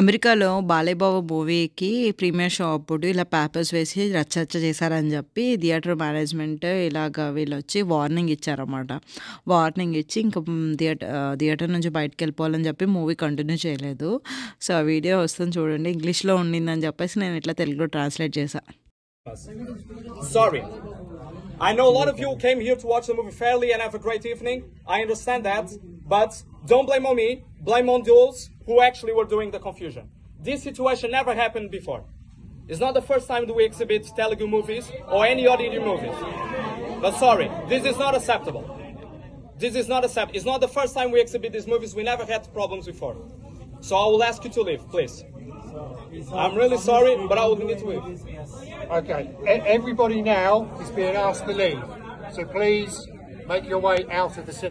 అమెరికాలో 'బాలయ్యబాబు' మూవీకి premiere show అప్పుడు ఇలా పేపర్స్ వేసి రచ్చ చేశారని చెప్పి థియేటర్ మేనేజ్మెంట్ ఇలాగ వీళ్ళొచ్చి వార్నింగ్ ఇచ్చారన్నమాట. వార్నింగ్ ఇచ్చి ఇంక థియేటర్ థియేటర్ నుంచి బయటికెళ్ళిపోవాలని చెప్పి మూవీ కంటిన్యూ చేయలేదు. సో, ఆ వీడియో వస్తుంది చూడండి. ఇంగ్లీష్‌లో ఉండిందని చెప్పేసి నేను ఇట్లా తెలుగులో ట్రాన్స్‌లేట్ చేశాను Sorry. I know a lot of you came here to watch the movie fairly and have a great evening. I understand that. But don't blame on me. Blame on those who actually were doing the confusion. This situation never happened before. It's not the first time that we exhibit Telugu movies or any other Indian movies. But sorry, this is not acceptable. This is not acceptable. It's not the first time we exhibit these movies. We never had problems before. So I will ask you to leave, please. I'm really sorry, but I will need to leave. Okay, everybody now is being asked to leave. So please make your way out of the cinema.